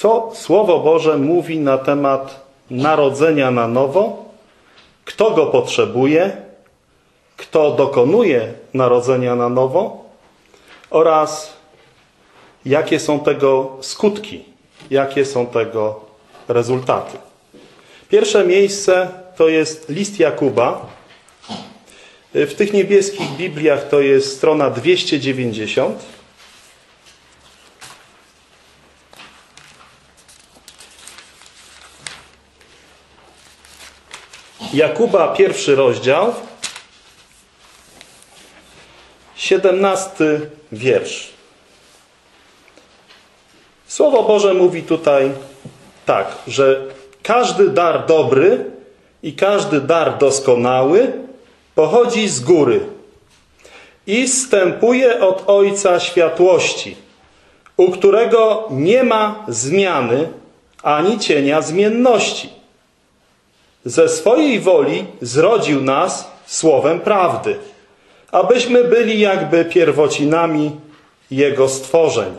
Co Słowo Boże mówi na temat narodzenia na nowo? Kto go potrzebuje? Kto dokonuje narodzenia na nowo? Oraz jakie są tego skutki? Jakie są tego rezultaty? Pierwsze miejsce to jest list Jakuba. W tych niebieskich Bibliach to jest strona 290. Jakuba, pierwszy rozdział, siedemnasty wiersz. Słowo Boże mówi tutaj tak, że każdy dar dobry i każdy dar doskonały pochodzi z góry i wstępuje od Ojca światłości, u którego nie ma zmiany ani cienia zmienności ze swojej woli zrodził nas słowem prawdy, abyśmy byli jakby pierwocinami Jego stworzeń.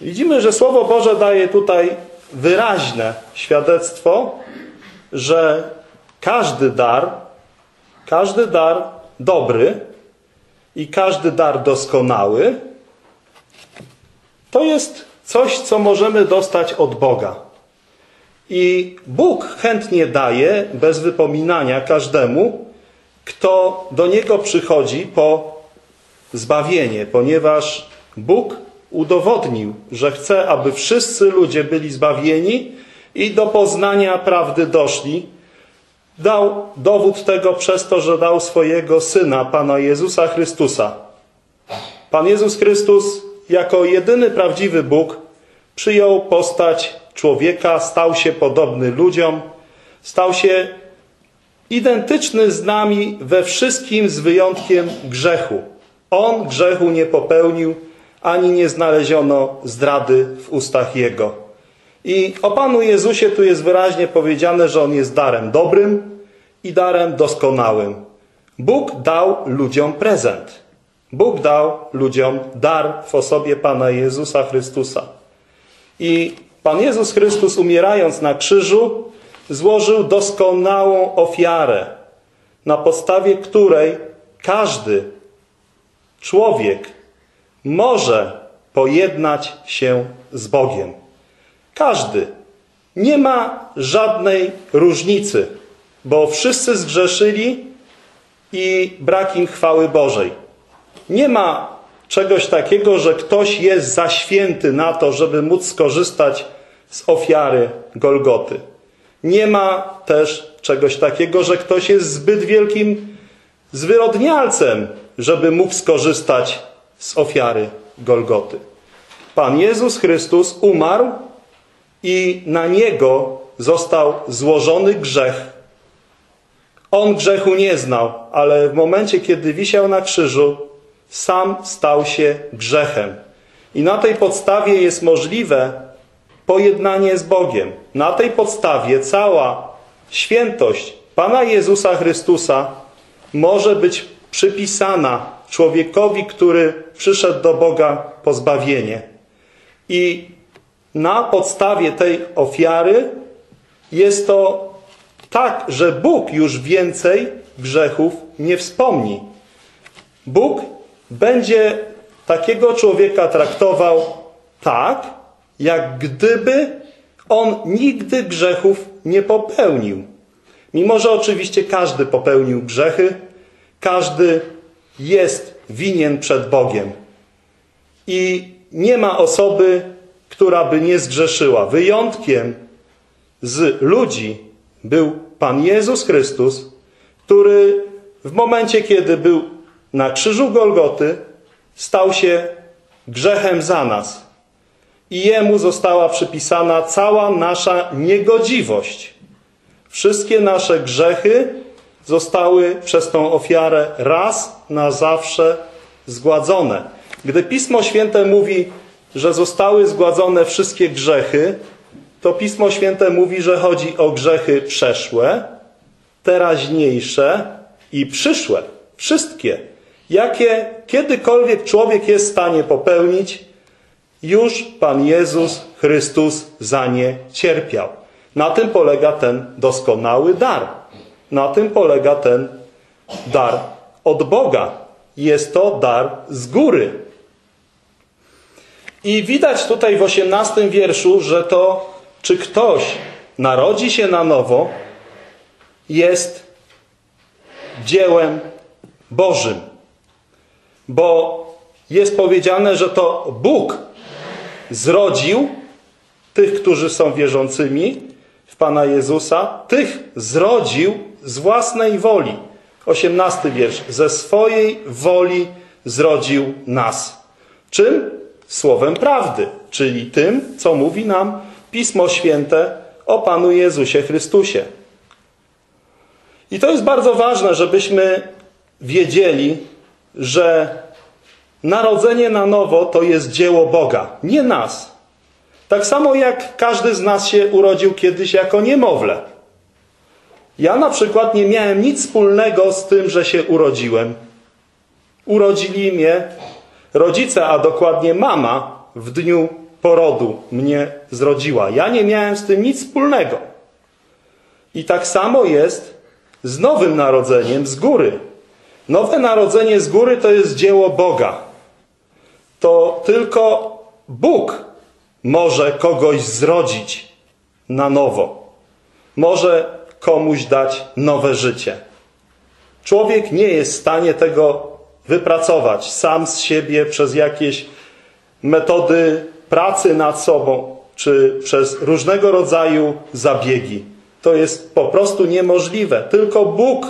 Widzimy, że Słowo Boże daje tutaj wyraźne świadectwo, że każdy dar, każdy dar dobry i każdy dar doskonały to jest coś, co możemy dostać od Boga. I Bóg chętnie daje, bez wypominania, każdemu, kto do Niego przychodzi po zbawienie, ponieważ Bóg udowodnił, że chce, aby wszyscy ludzie byli zbawieni i do poznania prawdy doszli. Dał dowód tego przez to, że dał swojego Syna, Pana Jezusa Chrystusa. Pan Jezus Chrystus, jako jedyny prawdziwy Bóg, przyjął postać człowieka, stał się podobny ludziom, stał się identyczny z nami we wszystkim z wyjątkiem grzechu. On grzechu nie popełnił, ani nie znaleziono zdrady w ustach Jego. I o Panu Jezusie tu jest wyraźnie powiedziane, że On jest darem dobrym i darem doskonałym. Bóg dał ludziom prezent. Bóg dał ludziom dar w osobie Pana Jezusa Chrystusa. I Pan Jezus Chrystus umierając na krzyżu złożył doskonałą ofiarę, na podstawie której każdy człowiek może pojednać się z Bogiem. Każdy. Nie ma żadnej różnicy, bo wszyscy zgrzeszyli i brak im chwały Bożej. Nie ma czegoś takiego, że ktoś jest za święty na to, żeby móc skorzystać z ofiary Golgoty. Nie ma też czegoś takiego, że ktoś jest zbyt wielkim zwyrodnialcem, żeby mógł skorzystać z ofiary Golgoty. Pan Jezus Chrystus umarł i na Niego został złożony grzech. On grzechu nie znał, ale w momencie, kiedy wisiał na krzyżu, sam stał się grzechem. I na tej podstawie jest możliwe pojednanie z Bogiem. Na tej podstawie cała świętość Pana Jezusa Chrystusa może być przypisana człowiekowi, który przyszedł do Boga po zbawienie. I na podstawie tej ofiary jest to tak, że Bóg już więcej grzechów nie wspomni. Bóg będzie takiego człowieka traktował tak, jak gdyby on nigdy grzechów nie popełnił. Mimo, że oczywiście każdy popełnił grzechy, każdy jest winien przed Bogiem. I nie ma osoby, która by nie zgrzeszyła. Wyjątkiem z ludzi był Pan Jezus Chrystus, który w momencie, kiedy był na krzyżu Golgoty, stał się grzechem za nas i Jemu została przypisana cała nasza niegodziwość. Wszystkie nasze grzechy zostały przez tą ofiarę raz na zawsze zgładzone. Gdy Pismo Święte mówi, że zostały zgładzone wszystkie grzechy, to Pismo Święte mówi, że chodzi o grzechy przeszłe, teraźniejsze i przyszłe. Wszystkie. Jakie kiedykolwiek człowiek jest w stanie popełnić, już Pan Jezus Chrystus za nie cierpiał. Na tym polega ten doskonały dar. Na tym polega ten dar od Boga. Jest to dar z góry. I widać tutaj w osiemnastym wierszu, że to, czy ktoś narodzi się na nowo, jest dziełem Bożym. Bo jest powiedziane, że to Bóg zrodził tych, którzy są wierzącymi w Pana Jezusa, tych zrodził z własnej woli. Osiemnasty wiersz. Ze swojej woli zrodził nas. Czym? Słowem prawdy, czyli tym, co mówi nam Pismo Święte o Panu Jezusie Chrystusie. I to jest bardzo ważne, żebyśmy wiedzieli, że narodzenie na nowo to jest dzieło Boga, nie nas. Tak samo jak każdy z nas się urodził kiedyś jako niemowlę. Ja na przykład nie miałem nic wspólnego z tym, że się urodziłem. Urodzili mnie rodzice, a dokładnie mama w dniu porodu mnie zrodziła. Ja nie miałem z tym nic wspólnego. I tak samo jest z nowym narodzeniem z góry. Nowe narodzenie z góry to jest dzieło Boga. To tylko Bóg może kogoś zrodzić na nowo. Może komuś dać nowe życie. Człowiek nie jest w stanie tego wypracować sam z siebie przez jakieś metody pracy nad sobą, czy przez różnego rodzaju zabiegi. To jest po prostu niemożliwe. Tylko Bóg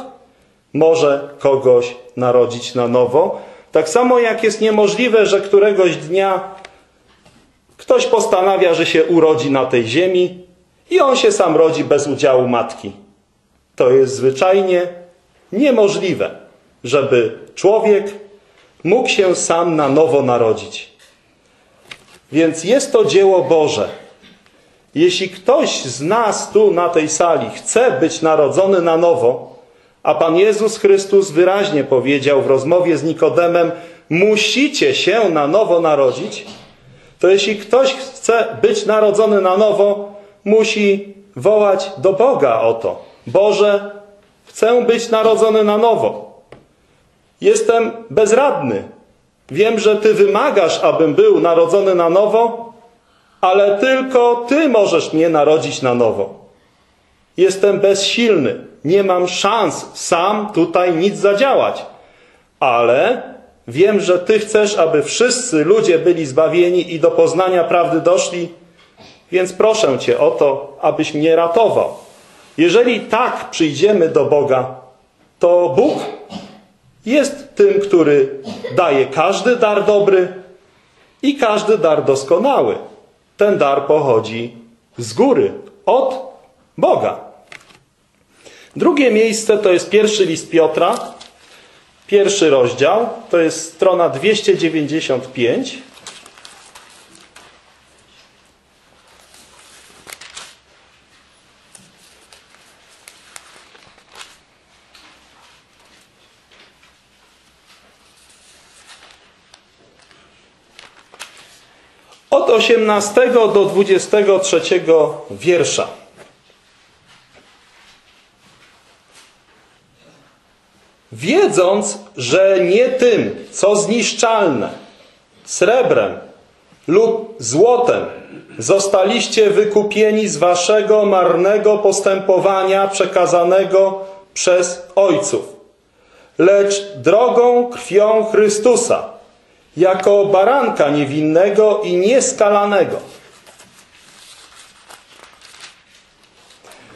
może kogoś narodzić na nowo. Tak samo jak jest niemożliwe, że któregoś dnia ktoś postanawia, że się urodzi na tej ziemi i on się sam rodzi bez udziału matki. To jest zwyczajnie niemożliwe, żeby człowiek mógł się sam na nowo narodzić. Więc jest to dzieło Boże. Jeśli ktoś z nas tu na tej sali chce być narodzony na nowo, a Pan Jezus Chrystus wyraźnie powiedział w rozmowie z Nikodemem, musicie się na nowo narodzić, to jeśli ktoś chce być narodzony na nowo, musi wołać do Boga o to. Boże, chcę być narodzony na nowo. Jestem bezradny. Wiem, że Ty wymagasz, abym był narodzony na nowo, ale tylko Ty możesz mnie narodzić na nowo. Jestem bezsilny. Nie mam szans sam tutaj nic zadziałać. Ale wiem, że Ty chcesz, aby wszyscy ludzie byli zbawieni i do poznania prawdy doszli, więc proszę Cię o to, abyś mnie ratował. Jeżeli tak przyjdziemy do Boga, to Bóg jest tym, który daje każdy dar dobry i każdy dar doskonały. Ten dar pochodzi z góry, od Boga. Drugie miejsce to jest pierwszy list Piotra, pierwszy rozdział, to jest strona 295. Od 18 do 23 wiersza. Wiedząc, że nie tym, co zniszczalne, srebrem lub złotem, zostaliście wykupieni z waszego marnego postępowania przekazanego przez ojców, lecz drogą krwią Chrystusa, jako baranka niewinnego i nieskalanego,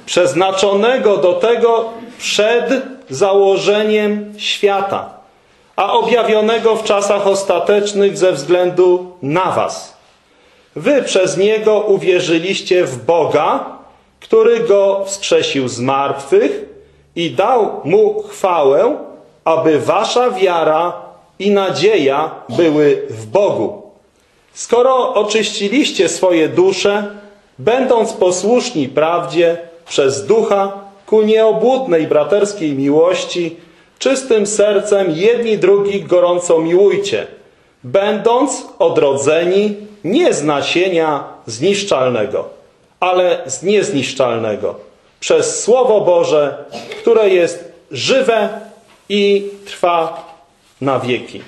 przeznaczonego do tego przed założeniem świata, a objawionego w czasach ostatecznych ze względu na was. Wy przez Niego uwierzyliście w Boga, który Go wskrzesił z martwych i dał Mu chwałę, aby wasza wiara i nadzieja były w Bogu. Skoro oczyściliście swoje dusze, będąc posłuszni prawdzie przez ducha ku nieobłudnej braterskiej miłości, czystym sercem jedni drugich gorąco miłujcie, będąc odrodzeni nie z nasienia zniszczalnego, ale z niezniszczalnego, przez Słowo Boże, które jest żywe i trwa na wieki.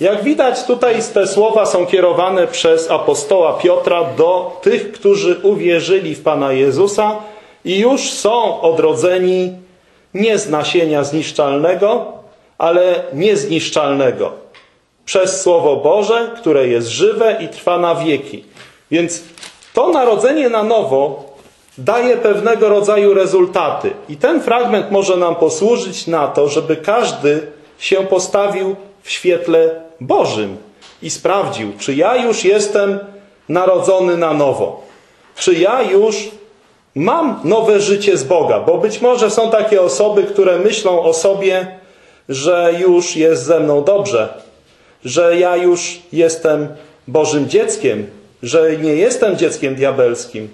Jak widać, tutaj te słowa są kierowane przez apostoła Piotra do tych, którzy uwierzyli w Pana Jezusa i już są odrodzeni nie z nasienia zniszczalnego, ale niezniszczalnego. Przez Słowo Boże, które jest żywe i trwa na wieki. Więc to narodzenie na nowo daje pewnego rodzaju rezultaty. I ten fragment może nam posłużyć na to, żeby każdy się postawił w świetle Bożym i sprawdził, czy ja już jestem narodzony na nowo. Czy ja już mam nowe życie z Boga. Bo być może są takie osoby, które myślą o sobie, że już jest ze mną dobrze, że ja już jestem Bożym dzieckiem, że nie jestem dzieckiem diabelskim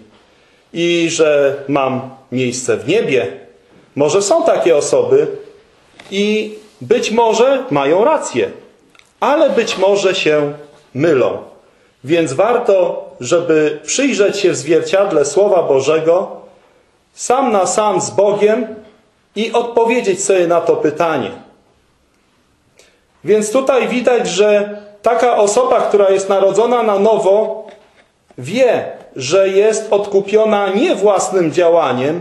i że mam miejsce w niebie. Może są takie osoby i być może mają rację, ale być może się mylą. Więc warto, żeby przyjrzeć się w zwierciadle Słowa Bożego sam na sam z Bogiem i odpowiedzieć sobie na to pytanie. Więc tutaj widać, że taka osoba, która jest narodzona na nowo, wie, że jest odkupiona nie własnym działaniem,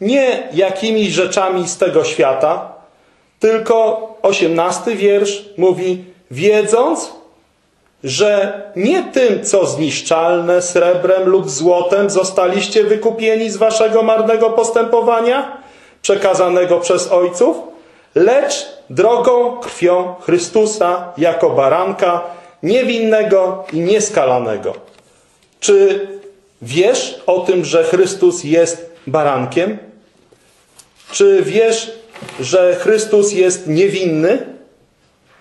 nie jakimiś rzeczami z tego świata, tylko osiemnasty wiersz mówi, wiedząc, że nie tym, co zniszczalne srebrem lub złotem zostaliście wykupieni z waszego marnego postępowania, przekazanego przez ojców, lecz drogą krwią Chrystusa jako baranka, niewinnego i nieskalanego. Czy wiesz o tym, że Chrystus jest barankiem? Czy wiesz, że Chrystus jest niewinny?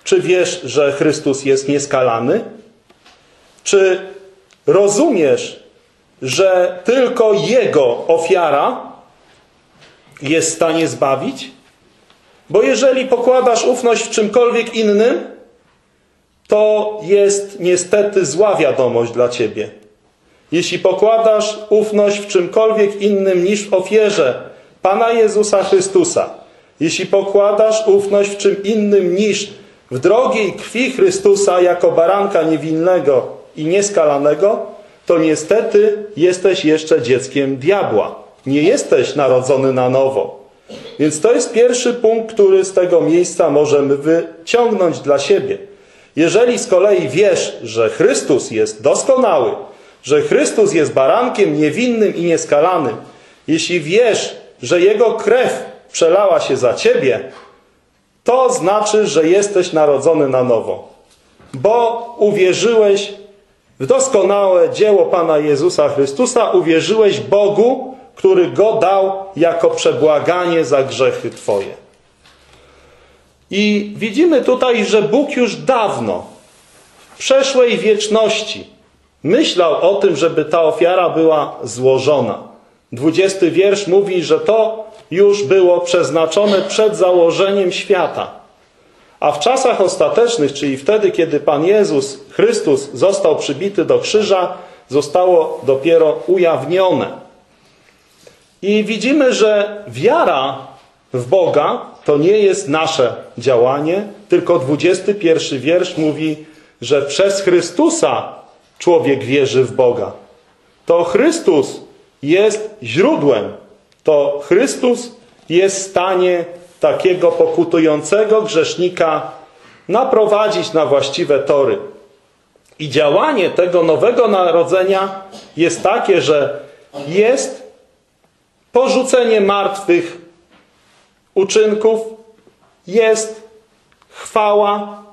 Czy wiesz, że Chrystus jest nieskalany? Czy rozumiesz, że tylko Jego ofiara jest w stanie zbawić? Bo jeżeli pokładasz ufność w czymkolwiek innym, to jest niestety zła wiadomość dla Ciebie. Jeśli pokładasz ufność w czymkolwiek innym niż w ofierze Pana Jezusa Chrystusa, jeśli pokładasz ufność w czym innym niż w drogiej krwi Chrystusa jako baranka niewinnego i nieskalanego, to niestety jesteś jeszcze dzieckiem diabła. Nie jesteś narodzony na nowo. Więc to jest pierwszy punkt, który z tego miejsca możemy wyciągnąć dla siebie. Jeżeli z kolei wiesz, że Chrystus jest doskonały, że Chrystus jest barankiem niewinnym i nieskalanym, jeśli wiesz, że Jego krew przelała się za Ciebie, to znaczy, że jesteś narodzony na nowo. Bo uwierzyłeś w doskonałe dzieło Pana Jezusa Chrystusa, uwierzyłeś Bogu, który Go dał jako przebłaganie za grzechy Twoje. I widzimy tutaj, że Bóg już dawno, w przeszłej wieczności, myślał o tym, żeby ta ofiara była złożona. Dwudziesty wiersz mówi, że to już było przeznaczone przed założeniem świata. A w czasach ostatecznych, czyli wtedy, kiedy Pan Jezus Chrystus został przybity do krzyża, zostało dopiero ujawnione. I widzimy, że wiara w Boga to nie jest nasze działanie, tylko 21 wiersz mówi, że przez Chrystusa człowiek wierzy w Boga. To Chrystus jest źródłem to Chrystus jest w stanie takiego pokutującego grzesznika naprowadzić na właściwe tory. I działanie tego nowego narodzenia jest takie, że jest porzucenie martwych uczynków, jest chwała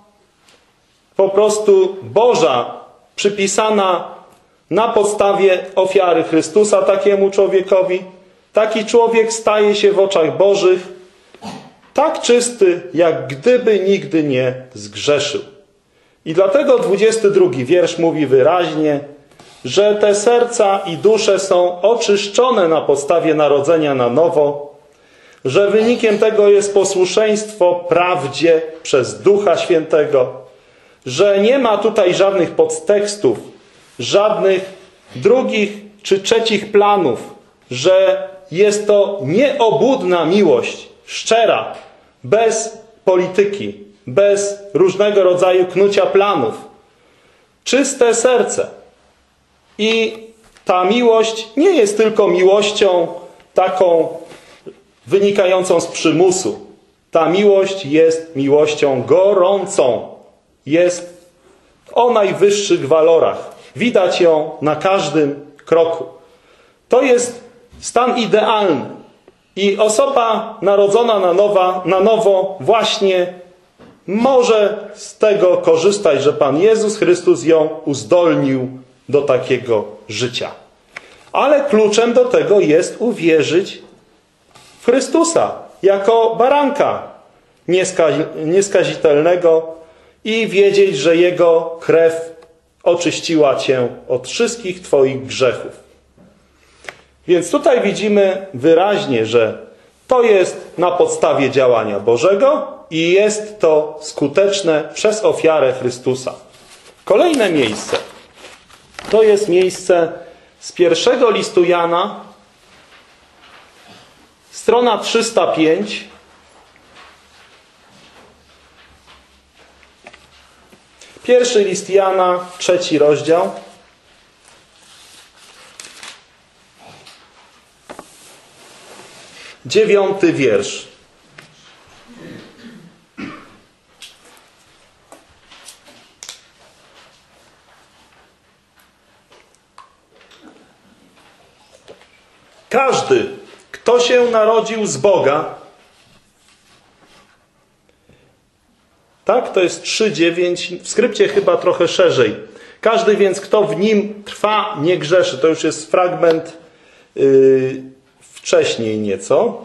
po prostu Boża przypisana na podstawie ofiary Chrystusa takiemu człowiekowi Taki człowiek staje się w oczach Bożych tak czysty, jak gdyby nigdy nie zgrzeszył. I dlatego 22 wiersz mówi wyraźnie, że te serca i dusze są oczyszczone na podstawie narodzenia na nowo, że wynikiem tego jest posłuszeństwo prawdzie przez Ducha Świętego, że nie ma tutaj żadnych podtekstów, żadnych drugich czy trzecich planów, że jest to nieobudna miłość, szczera, bez polityki, bez różnego rodzaju knucia planów. Czyste serce. I ta miłość nie jest tylko miłością taką wynikającą z przymusu. Ta miłość jest miłością gorącą. Jest o najwyższych walorach. Widać ją na każdym kroku. To jest stan idealny. I osoba narodzona na, nowa, na nowo właśnie może z tego korzystać, że Pan Jezus Chrystus ją uzdolnił do takiego życia. Ale kluczem do tego jest uwierzyć w Chrystusa jako baranka nieskazitelnego i wiedzieć, że Jego krew oczyściła Cię od wszystkich Twoich grzechów. Więc tutaj widzimy wyraźnie, że to jest na podstawie działania Bożego i jest to skuteczne przez ofiarę Chrystusa. Kolejne miejsce to jest miejsce z pierwszego listu Jana, strona 305. Pierwszy list Jana, trzeci rozdział. Dziewiąty wiersz. Każdy, kto się narodził z Boga, tak, to jest 3,9, w skrypcie chyba trochę szerzej. Każdy więc, kto w nim trwa, nie grzeszy. To już jest fragment yy, wcześniej nieco.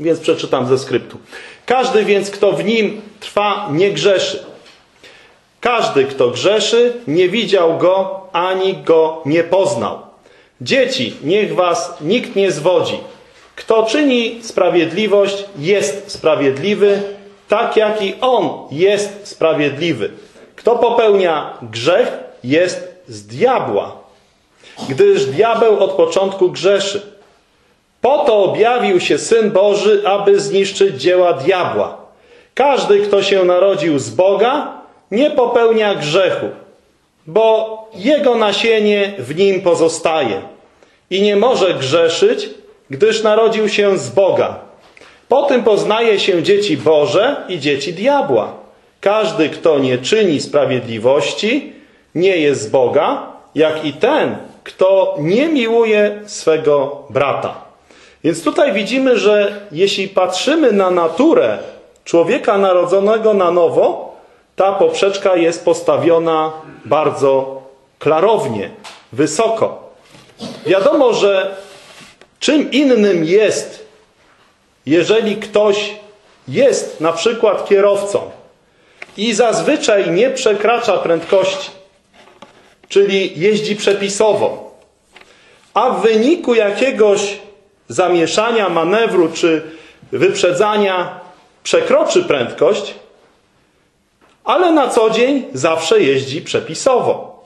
Więc przeczytam ze skryptu. Każdy więc, kto w nim trwa, nie grzeszy. Każdy, kto grzeszy, nie widział go, ani go nie poznał. Dzieci, niech was nikt nie zwodzi. Kto czyni sprawiedliwość, jest sprawiedliwy, tak jak i on jest sprawiedliwy. Kto popełnia grzech, jest z diabła, gdyż diabeł od początku grzeszy. Po to objawił się Syn Boży, aby zniszczyć dzieła diabła. Każdy, kto się narodził z Boga, nie popełnia grzechu, bo jego nasienie w nim pozostaje i nie może grzeszyć, gdyż narodził się z Boga. Po tym poznaje się dzieci Boże i dzieci diabła. Każdy, kto nie czyni sprawiedliwości, nie jest z Boga, jak i ten, kto nie miłuje swego brata. Więc tutaj widzimy, że jeśli patrzymy na naturę człowieka narodzonego na nowo, ta poprzeczka jest postawiona bardzo klarownie, wysoko. Wiadomo, że czym innym jest, jeżeli ktoś jest na przykład kierowcą i zazwyczaj nie przekracza prędkości, czyli jeździ przepisowo, a w wyniku jakiegoś zamieszania, manewru czy wyprzedzania przekroczy prędkość, ale na co dzień zawsze jeździ przepisowo.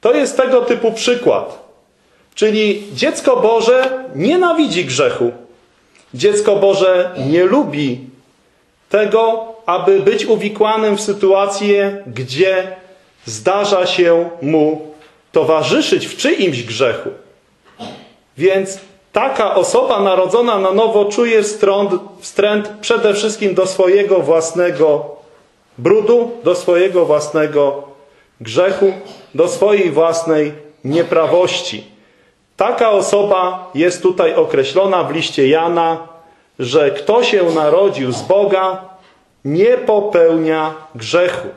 To jest tego typu przykład. Czyli dziecko Boże nienawidzi grzechu. Dziecko Boże nie lubi tego, aby być uwikłanym w sytuację, gdzie zdarza się mu towarzyszyć w czyimś grzechu. Więc taka osoba narodzona na nowo czuje wstręt, wstręt przede wszystkim do swojego własnego brudu, do swojego własnego grzechu, do swojej własnej nieprawości. Taka osoba jest tutaj określona w liście Jana, że kto się narodził z Boga, nie popełnia grzechu.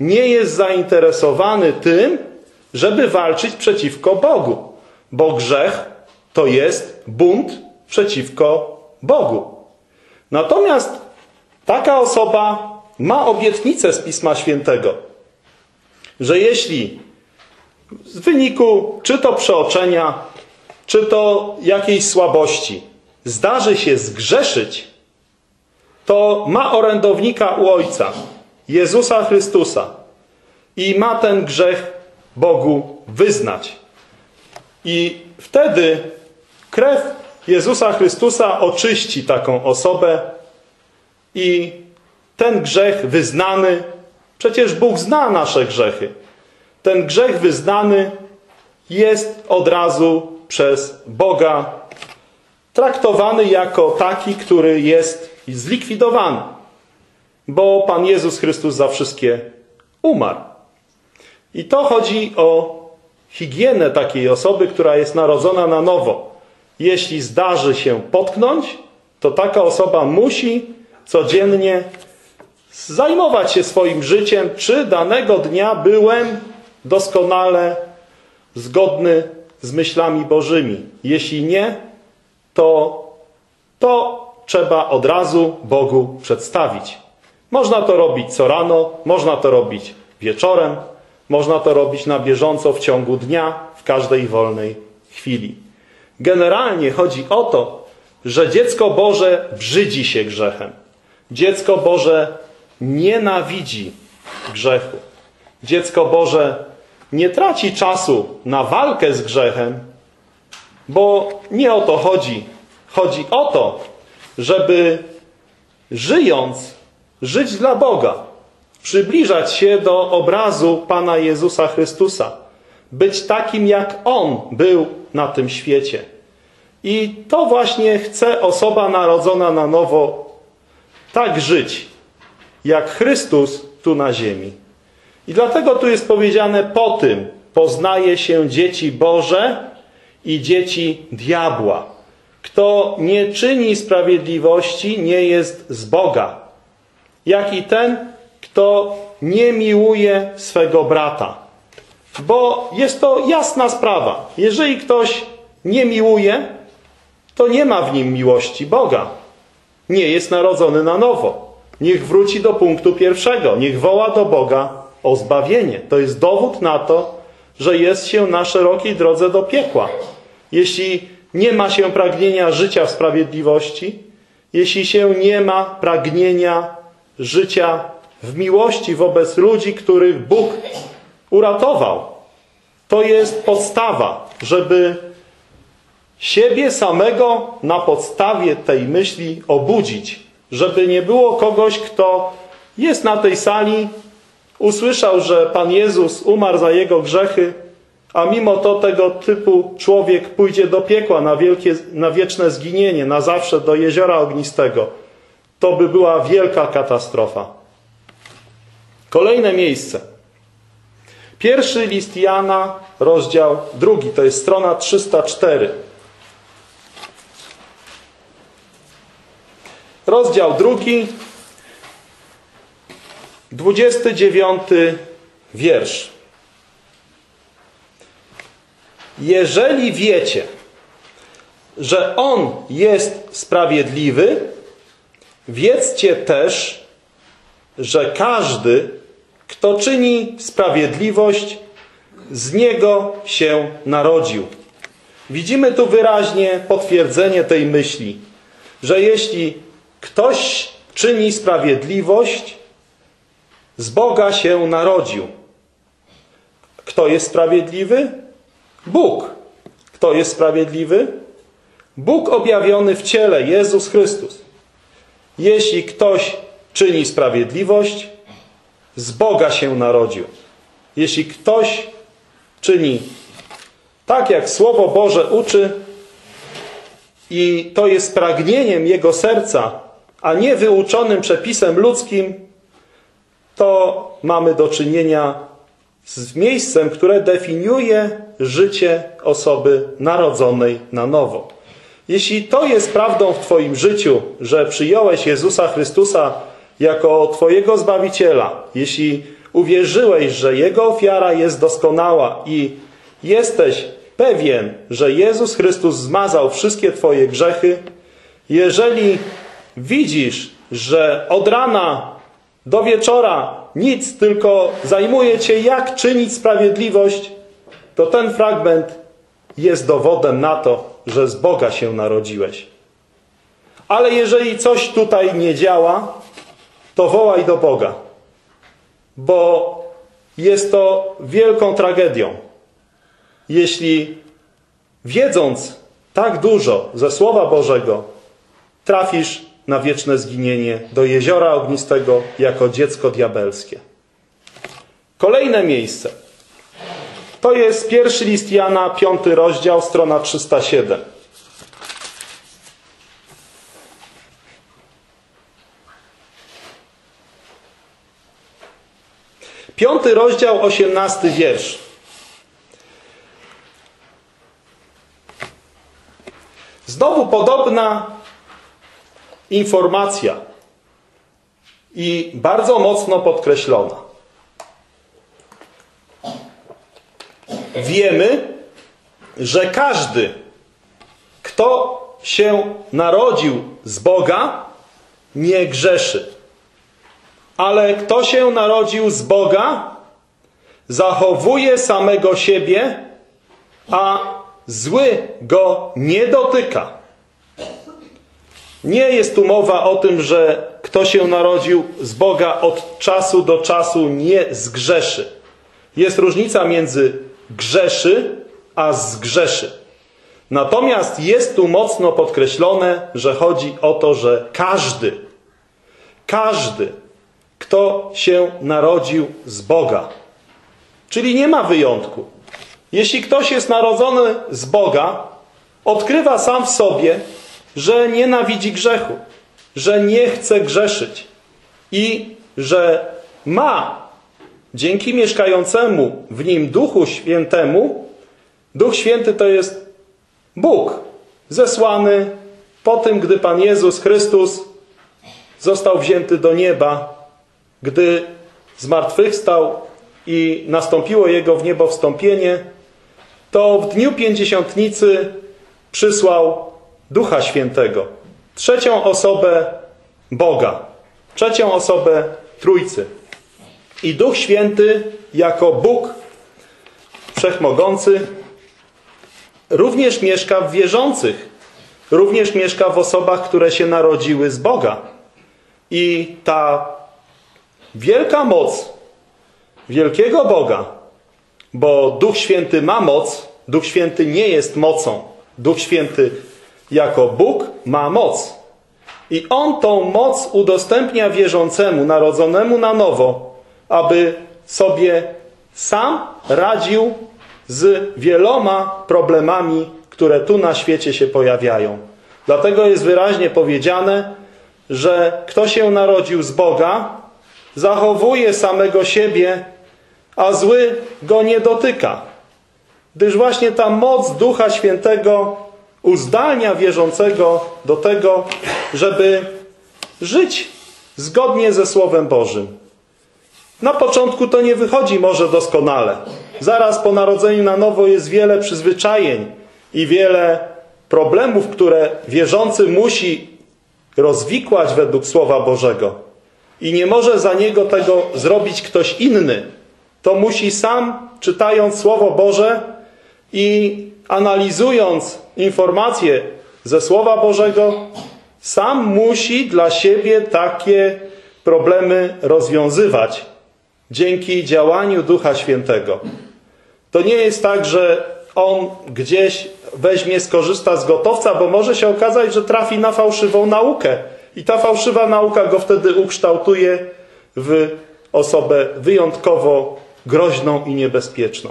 Nie jest zainteresowany tym, żeby walczyć przeciwko Bogu, bo grzech to jest bunt przeciwko Bogu. Natomiast taka osoba ma obietnicę z Pisma Świętego, że jeśli w wyniku czy to przeoczenia, czy to jakiejś słabości zdarzy się zgrzeszyć, to ma orędownika u Ojca. Jezusa Chrystusa i ma ten grzech Bogu wyznać. I wtedy krew Jezusa Chrystusa oczyści taką osobę i ten grzech wyznany, przecież Bóg zna nasze grzechy, ten grzech wyznany jest od razu przez Boga traktowany jako taki, który jest zlikwidowany. Bo Pan Jezus Chrystus za wszystkie umarł. I to chodzi o higienę takiej osoby, która jest narodzona na nowo. Jeśli zdarzy się potknąć, to taka osoba musi codziennie zajmować się swoim życiem, czy danego dnia byłem doskonale zgodny z myślami Bożymi. Jeśli nie, to to trzeba od razu Bogu przedstawić. Można to robić co rano, można to robić wieczorem, można to robić na bieżąco w ciągu dnia, w każdej wolnej chwili. Generalnie chodzi o to, że dziecko Boże brzydzi się grzechem. Dziecko Boże nienawidzi grzechu. Dziecko Boże nie traci czasu na walkę z grzechem, bo nie o to chodzi. Chodzi o to, żeby żyjąc, żyć dla Boga, przybliżać się do obrazu Pana Jezusa Chrystusa, być takim jak On był na tym świecie. I to właśnie chce osoba narodzona na nowo tak żyć, jak Chrystus tu na ziemi. I dlatego tu jest powiedziane po tym poznaje się dzieci Boże i dzieci diabła. Kto nie czyni sprawiedliwości, nie jest z Boga. Jak i ten, kto nie miłuje swego brata. Bo jest to jasna sprawa. Jeżeli ktoś nie miłuje, to nie ma w nim miłości Boga. Nie jest narodzony na nowo. Niech wróci do punktu pierwszego. Niech woła do Boga o zbawienie. To jest dowód na to, że jest się na szerokiej drodze do piekła. Jeśli nie ma się pragnienia życia w sprawiedliwości, jeśli się nie ma pragnienia życia w miłości wobec ludzi, których Bóg uratował, to jest podstawa, żeby siebie samego na podstawie tej myśli obudzić, żeby nie było kogoś, kto jest na tej sali, usłyszał, że Pan Jezus umarł za jego grzechy, a mimo to tego typu człowiek pójdzie do piekła na, wielkie, na wieczne zginienie, na zawsze do jeziora ognistego. To by była wielka katastrofa. Kolejne miejsce. Pierwszy list Jana, rozdział drugi, to jest strona 304. Rozdział drugi, 29 wiersz. Jeżeli wiecie, że On jest sprawiedliwy, wiedzcie też, że każdy, kto czyni sprawiedliwość, z Niego się narodził. Widzimy tu wyraźnie potwierdzenie tej myśli, że jeśli ktoś czyni sprawiedliwość, z Boga się narodził. Kto jest sprawiedliwy? Bóg. Kto jest sprawiedliwy? Bóg objawiony w ciele, Jezus Chrystus. Jeśli ktoś czyni sprawiedliwość, z Boga się narodził. Jeśli ktoś czyni tak, jak Słowo Boże uczy, i to jest pragnieniem jego serca, a nie wyuczonym przepisem ludzkim, to mamy do czynienia z miejscem, które definiuje życie osoby narodzonej na nowo. Jeśli to jest prawdą w Twoim życiu, że przyjąłeś Jezusa Chrystusa jako Twojego Zbawiciela, jeśli uwierzyłeś, że Jego ofiara jest doskonała i jesteś pewien, że Jezus Chrystus zmazał wszystkie Twoje grzechy, jeżeli widzisz, że od rana do wieczora nic, tylko zajmuje Cię, jak czynić sprawiedliwość, to ten fragment jest dowodem na to, że z Boga się narodziłeś. Ale jeżeli coś tutaj nie działa, to wołaj do Boga. bo jest to wielką tragedią, jeśli wiedząc tak dużo ze Słowa Bożego, trafisz na wieczne zginienie do jeziora ognistego jako dziecko diabelskie. Kolejne miejsce. To jest pierwszy list Jana, piąty rozdział, strona 307. Piąty rozdział, osiemnasty wiersz. Znowu podobna informacja i bardzo mocno podkreślona. Wiemy, że każdy, kto się narodził z Boga, nie grzeszy. Ale kto się narodził z Boga, zachowuje samego siebie, a zły go nie dotyka. Nie jest tu mowa o tym, że kto się narodził z Boga od czasu do czasu nie zgrzeszy. Jest różnica między grzeszy a zgrzeszy. Natomiast jest tu mocno podkreślone, że chodzi o to, że każdy, każdy, kto się narodził z Boga, czyli nie ma wyjątku. Jeśli ktoś jest narodzony z Boga, odkrywa sam w sobie, że nienawidzi grzechu, że nie chce grzeszyć i że ma dzięki mieszkającemu w nim Duchu Świętemu, Duch Święty to jest Bóg zesłany po tym, gdy Pan Jezus Chrystus został wzięty do nieba, gdy zmartwychwstał i nastąpiło Jego w niebo wstąpienie, to w dniu pięćdziesiątnicy przysłał Ducha Świętego, trzecią osobę Boga, trzecią osobę Trójcy. I Duch Święty jako Bóg Wszechmogący również mieszka w wierzących, również mieszka w osobach, które się narodziły z Boga. I ta wielka moc wielkiego Boga, bo Duch Święty ma moc, Duch Święty nie jest mocą. Duch Święty jako Bóg ma moc. I On tą moc udostępnia wierzącemu, narodzonemu na nowo, aby sobie sam radził z wieloma problemami, które tu na świecie się pojawiają. Dlatego jest wyraźnie powiedziane, że kto się narodził z Boga, zachowuje samego siebie, a zły go nie dotyka. Gdyż właśnie ta moc Ducha Świętego uzdalnia wierzącego do tego, żeby żyć zgodnie ze Słowem Bożym. Na początku to nie wychodzi może doskonale. Zaraz po narodzeniu na nowo jest wiele przyzwyczajeń i wiele problemów, które wierzący musi rozwikłać według Słowa Bożego. I nie może za niego tego zrobić ktoś inny. To musi sam, czytając Słowo Boże i analizując informacje ze Słowa Bożego, sam musi dla siebie takie problemy rozwiązywać dzięki działaniu Ducha Świętego. To nie jest tak, że on gdzieś weźmie, skorzysta z gotowca, bo może się okazać, że trafi na fałszywą naukę. I ta fałszywa nauka go wtedy ukształtuje w osobę wyjątkowo groźną i niebezpieczną.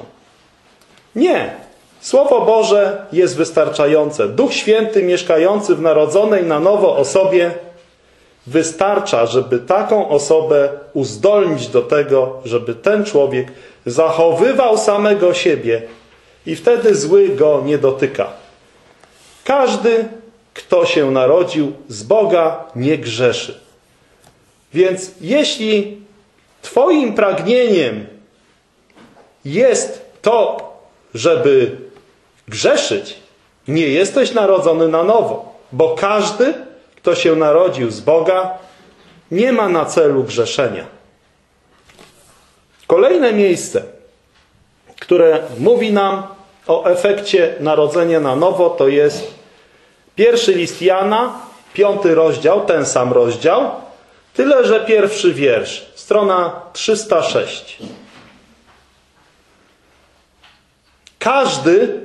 Nie. Słowo Boże jest wystarczające. Duch Święty mieszkający w narodzonej na nowo osobie wystarcza, żeby taką osobę uzdolnić do tego, żeby ten człowiek zachowywał samego siebie i wtedy zły go nie dotyka. Każdy, kto się narodził z Boga, nie grzeszy. Więc jeśli Twoim pragnieniem jest to, żeby grzeszyć, nie jesteś narodzony na nowo, bo każdy, kto się narodził z Boga, nie ma na celu grzeszenia. Kolejne miejsce, które mówi nam o efekcie narodzenia na nowo, to jest pierwszy list Jana, piąty rozdział, ten sam rozdział, Tyle, że pierwszy wiersz, strona 306. Każdy,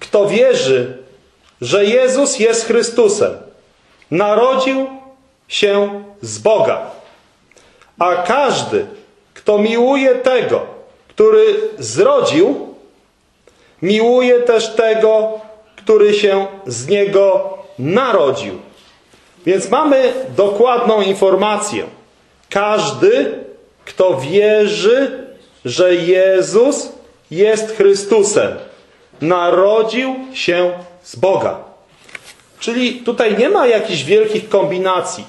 kto wierzy, że Jezus jest Chrystusem, narodził się z Boga. A każdy, kto miłuje tego, który zrodził, miłuje też tego, który się z niego narodził. Więc mamy dokładną informację. Każdy, kto wierzy, że Jezus jest Chrystusem, narodził się z Boga. Czyli tutaj nie ma jakichś wielkich kombinacji.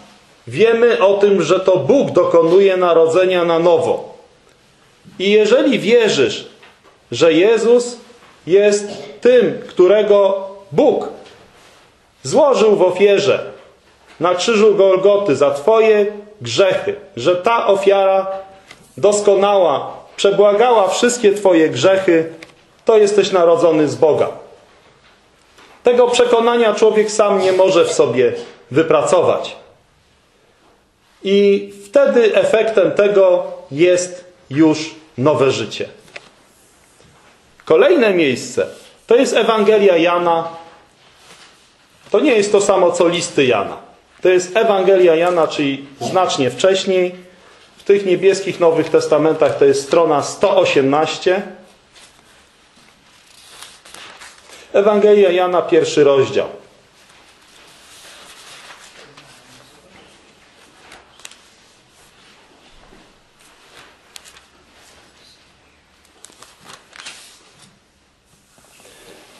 Wiemy o tym, że to Bóg dokonuje narodzenia na nowo. I jeżeli wierzysz, że Jezus jest tym, którego Bóg złożył w ofierze na krzyżu Golgoty za Twoje grzechy, że ta ofiara doskonała przebłagała wszystkie Twoje grzechy, to jesteś narodzony z Boga. Tego przekonania człowiek sam nie może w sobie wypracować. I wtedy efektem tego jest już nowe życie. Kolejne miejsce to jest Ewangelia Jana. To nie jest to samo co listy Jana. To jest Ewangelia Jana, czyli znacznie wcześniej. W tych niebieskich Nowych Testamentach to jest strona 118. Ewangelia Jana, pierwszy rozdział.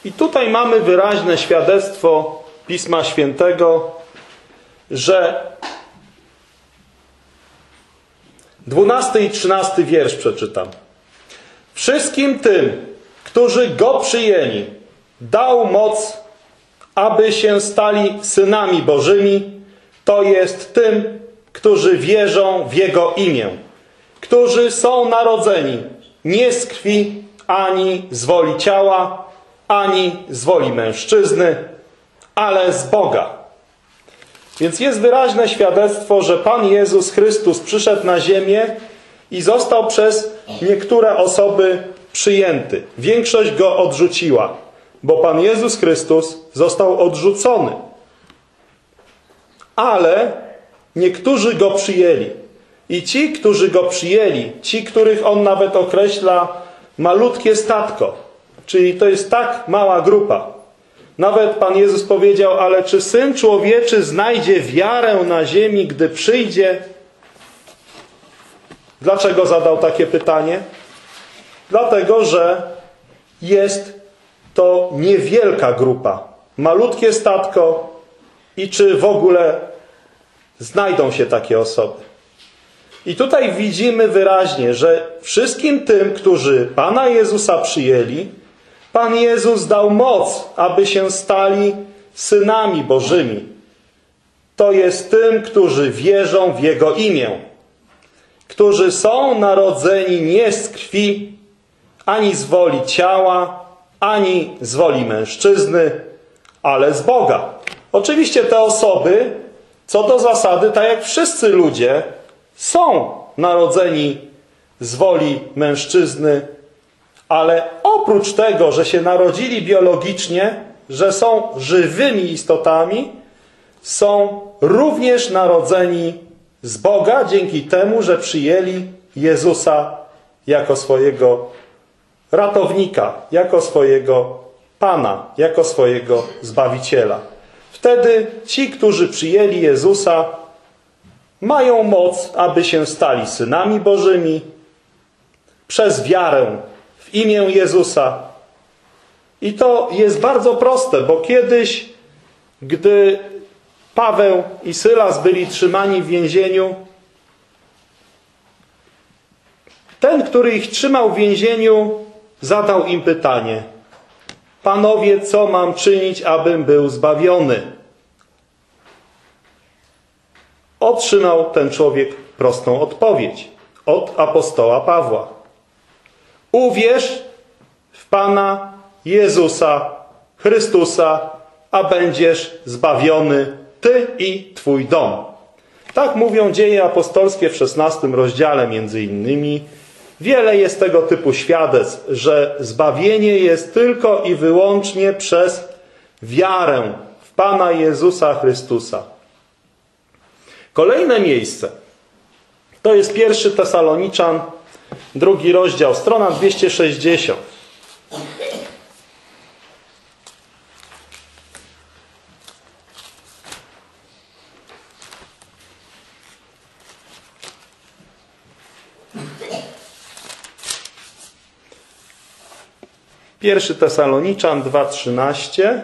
I tutaj mamy wyraźne świadectwo Pisma Świętego, że 12 i 13 wiersz przeczytam. Wszystkim tym, którzy Go przyjęli, dał moc, aby się stali synami Bożymi, to jest tym, którzy wierzą w Jego imię, którzy są narodzeni nie z krwi, ani z woli ciała, ani z woli mężczyzny, ale z Boga. Więc jest wyraźne świadectwo, że Pan Jezus Chrystus przyszedł na ziemię i został przez niektóre osoby przyjęty. Większość go odrzuciła, bo Pan Jezus Chrystus został odrzucony. Ale niektórzy go przyjęli. I ci, którzy go przyjęli, ci, których on nawet określa malutkie statko, czyli to jest tak mała grupa. Nawet Pan Jezus powiedział, ale czy Syn Człowieczy znajdzie wiarę na ziemi, gdy przyjdzie? Dlaczego zadał takie pytanie? Dlatego, że jest to niewielka grupa, malutkie statko i czy w ogóle znajdą się takie osoby. I tutaj widzimy wyraźnie, że wszystkim tym, którzy Pana Jezusa przyjęli, Pan Jezus dał moc, aby się stali synami Bożymi. To jest tym, którzy wierzą w Jego imię, którzy są narodzeni nie z krwi, ani z woli ciała, ani z woli mężczyzny, ale z Boga. Oczywiście te osoby, co do zasady, tak jak wszyscy ludzie, są narodzeni z woli mężczyzny, ale oprócz tego, że się narodzili biologicznie, że są żywymi istotami, są również narodzeni z Boga dzięki temu, że przyjęli Jezusa jako swojego ratownika, jako swojego Pana, jako swojego Zbawiciela. Wtedy ci, którzy przyjęli Jezusa, mają moc, aby się stali synami Bożymi przez wiarę w imię Jezusa. I to jest bardzo proste, bo kiedyś, gdy Paweł i Sylas byli trzymani w więzieniu, ten, który ich trzymał w więzieniu, zadał im pytanie: Panowie, co mam czynić, abym był zbawiony? Otrzymał ten człowiek prostą odpowiedź od apostoła Pawła. Uwierz w Pana Jezusa Chrystusa, a będziesz zbawiony Ty i Twój dom. Tak mówią dzieje apostolskie w 16 rozdziale między innymi. Wiele jest tego typu świadectw, że zbawienie jest tylko i wyłącznie przez wiarę w Pana Jezusa Chrystusa. Kolejne miejsce to jest pierwszy Tesaloniczan, drugi rozdział, strona 260. Pierwszy Tesaloniczan 2,13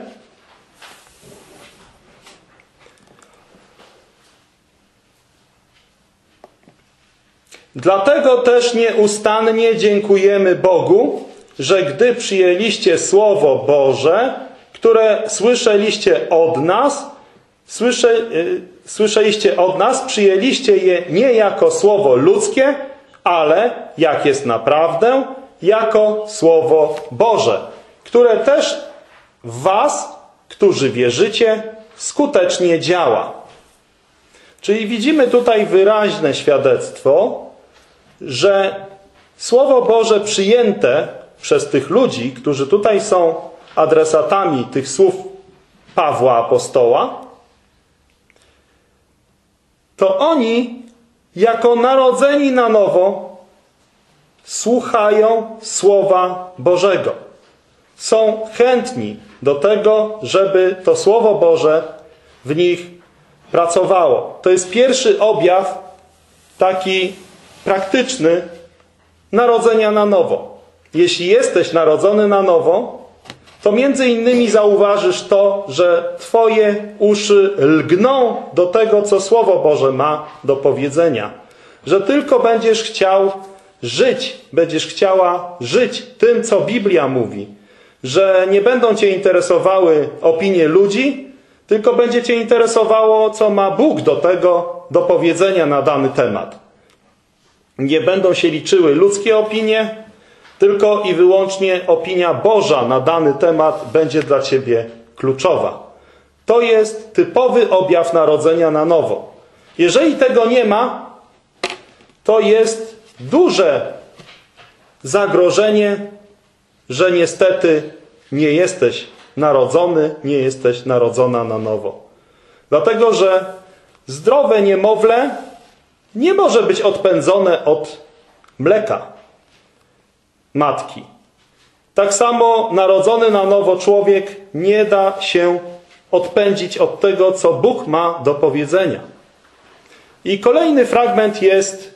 Dlatego też nieustannie dziękujemy Bogu, że gdy przyjęliście Słowo Boże, które słyszeliście od nas, słysze, yy, słyszeliście od nas, przyjęliście je nie jako Słowo ludzkie, ale, jak jest naprawdę, jako Słowo Boże, które też w was, którzy wierzycie, skutecznie działa. Czyli widzimy tutaj wyraźne świadectwo, że Słowo Boże przyjęte przez tych ludzi, którzy tutaj są adresatami tych słów Pawła Apostoła, to oni jako narodzeni na nowo słuchają Słowa Bożego. Są chętni do tego, żeby to Słowo Boże w nich pracowało. To jest pierwszy objaw taki praktyczny narodzenia na nowo. Jeśli jesteś narodzony na nowo, to między innymi zauważysz to, że Twoje uszy lgną do tego, co Słowo Boże ma do powiedzenia. Że tylko będziesz chciał żyć, będziesz chciała żyć tym, co Biblia mówi. Że nie będą Cię interesowały opinie ludzi, tylko będzie Cię interesowało, co ma Bóg do tego, do powiedzenia na dany temat. Nie będą się liczyły ludzkie opinie, tylko i wyłącznie opinia Boża na dany temat będzie dla Ciebie kluczowa. To jest typowy objaw narodzenia na nowo. Jeżeli tego nie ma, to jest duże zagrożenie, że niestety nie jesteś narodzony, nie jesteś narodzona na nowo. Dlatego, że zdrowe niemowlę nie może być odpędzone od mleka matki. Tak samo narodzony na nowo człowiek nie da się odpędzić od tego, co Bóg ma do powiedzenia. I kolejny fragment jest,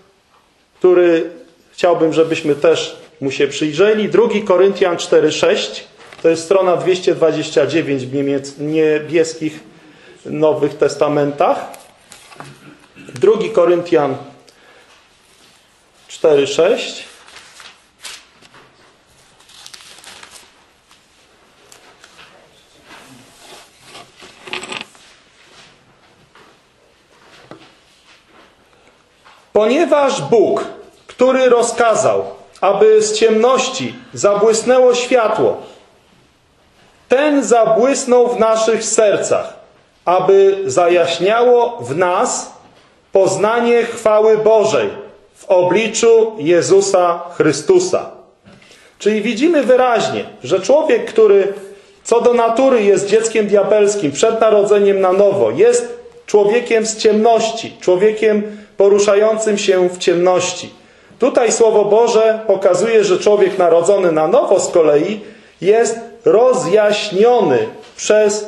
który chciałbym, żebyśmy też mu się przyjrzeli. 2 Koryntian 4,6 to jest strona 229 w niebieskich Nowych Testamentach. 2 Koryntian 4,6 Ponieważ Bóg, który rozkazał, aby z ciemności zabłysnęło światło, ten zabłysnął w naszych sercach, aby zajaśniało w nas poznanie chwały Bożej w obliczu Jezusa Chrystusa. Czyli widzimy wyraźnie, że człowiek, który co do natury jest dzieckiem diabelskim przed narodzeniem na nowo, jest człowiekiem z ciemności, człowiekiem poruszającym się w ciemności. Tutaj Słowo Boże pokazuje, że człowiek narodzony na nowo z kolei jest rozjaśniony przez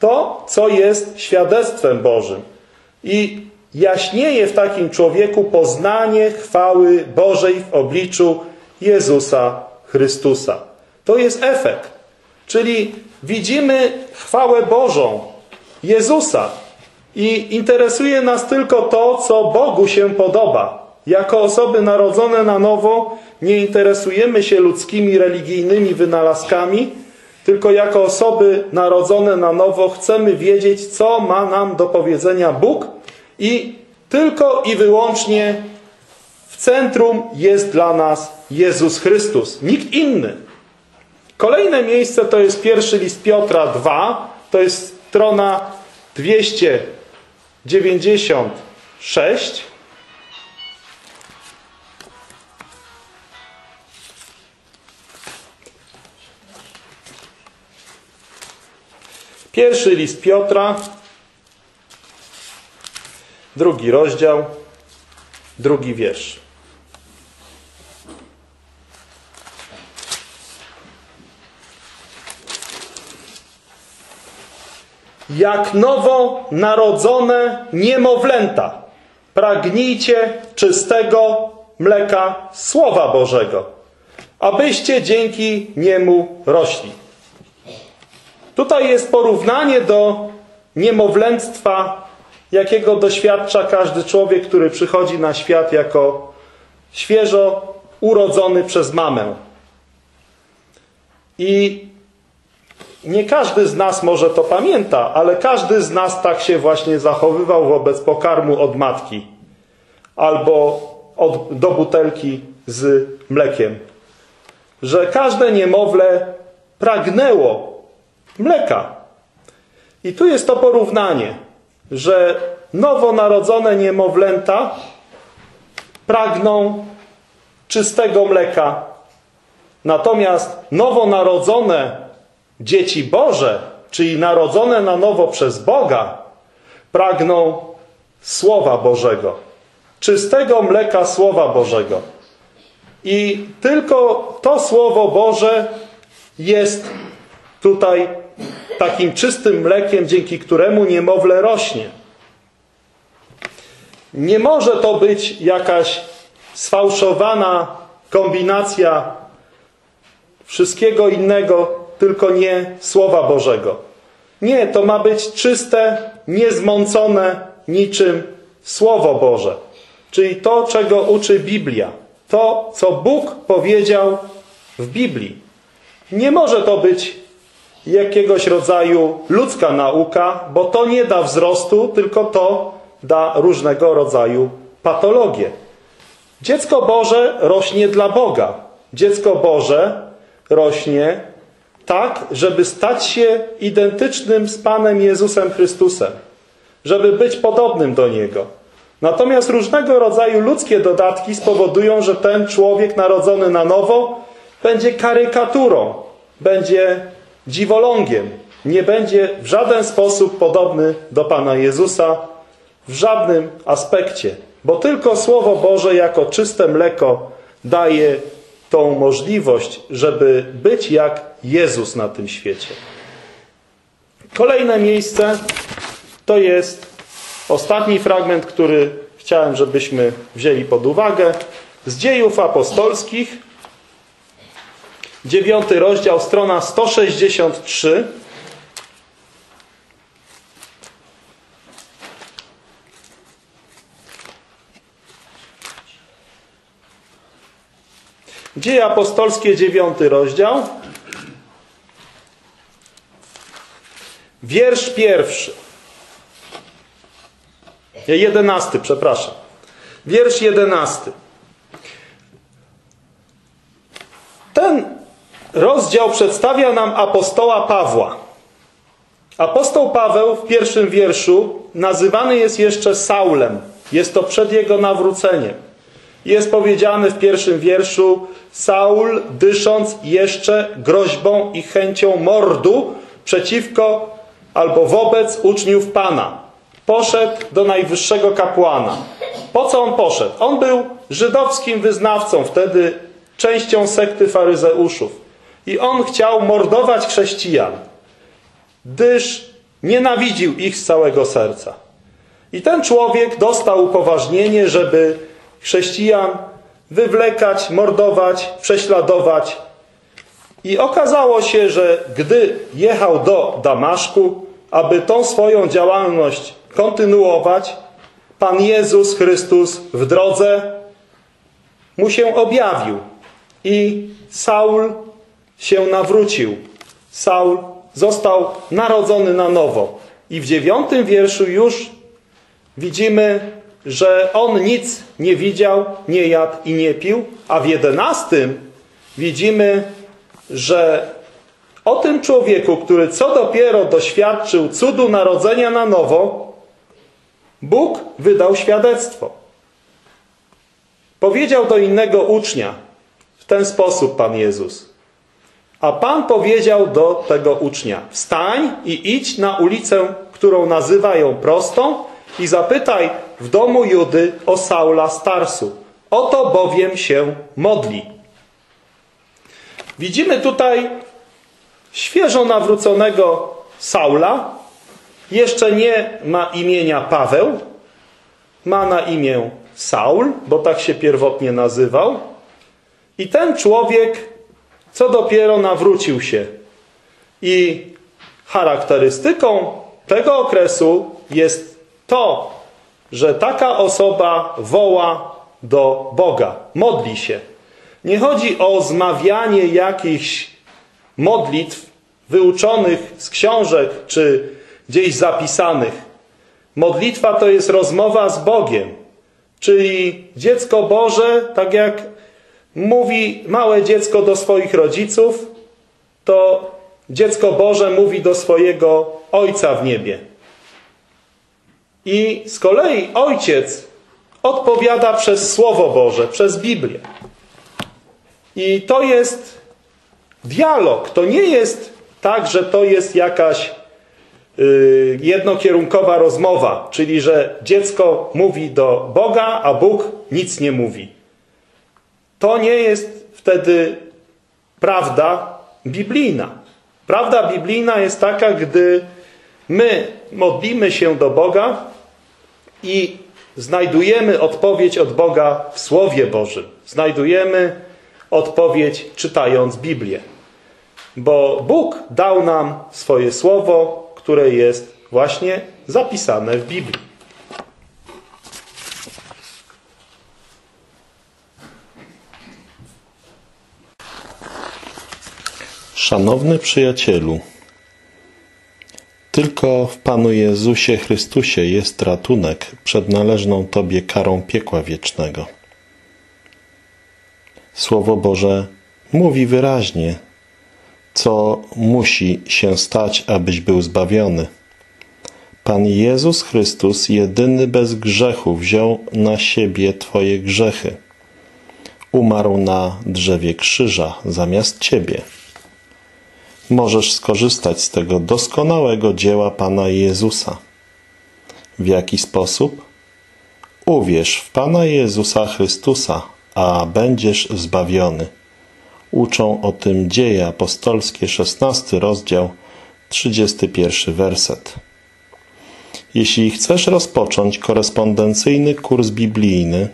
to, co jest świadectwem Bożym. I jaśnieje w takim człowieku poznanie chwały Bożej w obliczu Jezusa Chrystusa. To jest efekt. Czyli widzimy chwałę Bożą Jezusa i interesuje nas tylko to, co Bogu się podoba. Jako osoby narodzone na nowo nie interesujemy się ludzkimi religijnymi wynalazkami, tylko jako osoby narodzone na nowo chcemy wiedzieć, co ma nam do powiedzenia Bóg i tylko i wyłącznie w centrum jest dla nas Jezus Chrystus, nikt inny. Kolejne miejsce to jest pierwszy list Piotra 2, to jest strona 296 6. Pierwszy list Piotra, drugi rozdział, drugi wiersz. Jak nowo narodzone niemowlęta, pragnijcie czystego mleka Słowa Bożego, abyście dzięki niemu rośli. Tutaj jest porównanie do niemowlęctwa, jakiego doświadcza każdy człowiek, który przychodzi na świat jako świeżo urodzony przez mamę. I nie każdy z nas może to pamięta, ale każdy z nas tak się właśnie zachowywał wobec pokarmu od matki albo od, do butelki z mlekiem. Że każde niemowlę pragnęło mleka. I tu jest to porównanie, że nowonarodzone niemowlęta pragną czystego mleka, natomiast nowonarodzone dzieci Boże, czyli narodzone na nowo przez Boga, pragną Słowa Bożego, czystego mleka Słowa Bożego. I tylko to Słowo Boże jest tutaj takim czystym mlekiem, dzięki któremu niemowlę rośnie. Nie może to być jakaś sfałszowana kombinacja wszystkiego innego, tylko nie Słowa Bożego. Nie, to ma być czyste, niezmącone niczym Słowo Boże. Czyli to, czego uczy Biblia. To, co Bóg powiedział w Biblii. Nie może to być jakiegoś rodzaju ludzka nauka, bo to nie da wzrostu, tylko to da różnego rodzaju patologie. Dziecko Boże rośnie dla Boga. Dziecko Boże rośnie tak, żeby stać się identycznym z Panem Jezusem Chrystusem, żeby być podobnym do Niego. Natomiast różnego rodzaju ludzkie dodatki spowodują, że ten człowiek narodzony na nowo będzie karykaturą, będzie dziwolągiem, nie będzie w żaden sposób podobny do Pana Jezusa w żadnym aspekcie, bo tylko Słowo Boże jako czyste mleko daje tą możliwość, żeby być jak Jezus na tym świecie. Kolejne miejsce to jest ostatni fragment, który chciałem, żebyśmy wzięli pod uwagę. Z dziejów apostolskich, dziewiąty rozdział, strona 163. Dzieje apostolskie, dziewiąty rozdział. Wiersz pierwszy. Jedenasty, przepraszam. Wiersz jedenasty. Ten rozdział przedstawia nam apostoła Pawła. Apostoł Paweł w pierwszym wierszu nazywany jest jeszcze Saulem. Jest to przed jego nawróceniem. Jest powiedziane w pierwszym wierszu Saul, dysząc jeszcze groźbą i chęcią mordu przeciwko albo wobec uczniów Pana. Poszedł do najwyższego kapłana. Po co on poszedł? On był żydowskim wyznawcą, wtedy częścią sekty faryzeuszów. I on chciał mordować chrześcijan, gdyż nienawidził ich z całego serca. I ten człowiek dostał upoważnienie, żeby chrześcijan wywlekać, mordować, prześladować. I okazało się, że gdy jechał do Damaszku, aby tą swoją działalność kontynuować, Pan Jezus Chrystus w drodze mu się objawił i Saul się nawrócił. Saul został narodzony na nowo. I w dziewiątym wierszu już widzimy że on nic nie widział, nie jadł i nie pił, a w jedenastym widzimy, że o tym człowieku, który co dopiero doświadczył cudu narodzenia na nowo, Bóg wydał świadectwo. Powiedział do innego ucznia w ten sposób Pan Jezus. A Pan powiedział do tego ucznia: Wstań i idź na ulicę, którą nazywają prostą, i zapytaj w domu Judy o Saula Starsu. Oto bowiem się modli. Widzimy tutaj świeżo nawróconego Saula. Jeszcze nie ma imienia Paweł, ma na imię Saul, bo tak się pierwotnie nazywał. I ten człowiek, co dopiero nawrócił się. I charakterystyką tego okresu jest to, że taka osoba woła do Boga, modli się. Nie chodzi o zmawianie jakichś modlitw wyuczonych z książek czy gdzieś zapisanych. Modlitwa to jest rozmowa z Bogiem. Czyli dziecko Boże, tak jak mówi małe dziecko do swoich rodziców, to dziecko Boże mówi do swojego Ojca w niebie. I z kolei Ojciec odpowiada przez Słowo Boże, przez Biblię. I to jest dialog. To nie jest tak, że to jest jakaś yy, jednokierunkowa rozmowa, czyli że dziecko mówi do Boga, a Bóg nic nie mówi. To nie jest wtedy prawda biblijna. Prawda biblijna jest taka, gdy my modlimy się do Boga i znajdujemy odpowiedź od Boga w Słowie Bożym. Znajdujemy odpowiedź czytając Biblię. Bo Bóg dał nam swoje Słowo, które jest właśnie zapisane w Biblii. Szanowny przyjacielu, tylko w Panu Jezusie Chrystusie jest ratunek przed należną Tobie karą piekła wiecznego. Słowo Boże mówi wyraźnie, co musi się stać, abyś był zbawiony. Pan Jezus Chrystus, jedyny bez grzechu, wziął na siebie Twoje grzechy. Umarł na drzewie krzyża zamiast Ciebie możesz skorzystać z tego doskonałego dzieła Pana Jezusa. W jaki sposób? Uwierz w Pana Jezusa Chrystusa, a będziesz zbawiony. Uczą o tym dzieje apostolskie, 16 rozdział, 31 werset. Jeśli chcesz rozpocząć korespondencyjny kurs biblijny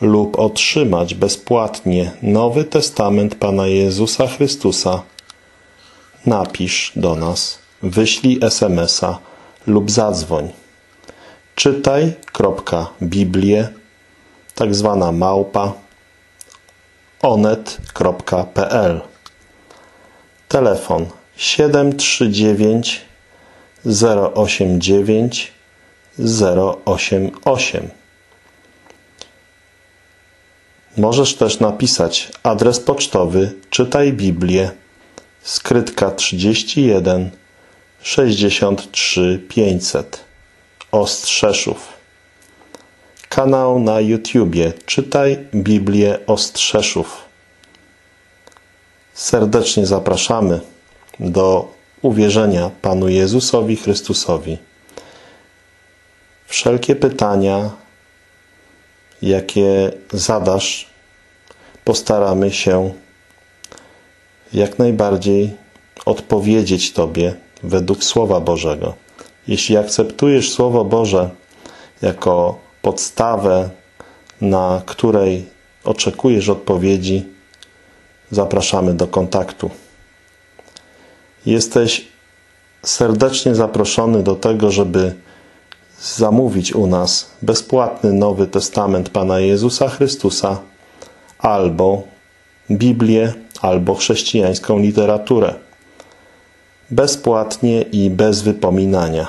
lub otrzymać bezpłatnie Nowy Testament Pana Jezusa Chrystusa, napisz do nas, wyślij SMS-a lub zadzwoń. Czytaj.biblię, tak zwana małpa, onet.pl Telefon 739 089 088 Możesz też napisać adres pocztowy Czytaj Biblię skrytka 31 63 500 Ostrzeszów. Kanał na YouTubie. Czytaj Biblię Ostrzeszów. Serdecznie zapraszamy do uwierzenia Panu Jezusowi Chrystusowi. Wszelkie pytania, jakie zadasz, postaramy się jak najbardziej odpowiedzieć Tobie według Słowa Bożego. Jeśli akceptujesz Słowo Boże jako podstawę, na której oczekujesz odpowiedzi, zapraszamy do kontaktu. Jesteś serdecznie zaproszony do tego, żeby zamówić u nas bezpłatny Nowy Testament Pana Jezusa Chrystusa albo Biblię albo chrześcijańską literaturę. Bezpłatnie i bez wypominania.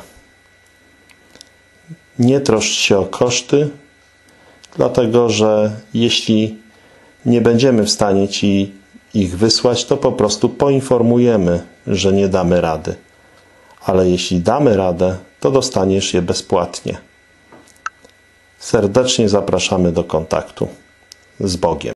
Nie troszcz się o koszty, dlatego że jeśli nie będziemy w stanie Ci ich wysłać, to po prostu poinformujemy, że nie damy rady. Ale jeśli damy radę, to dostaniesz je bezpłatnie. serdecznie zapraszamy do kontaktu z Bogiem.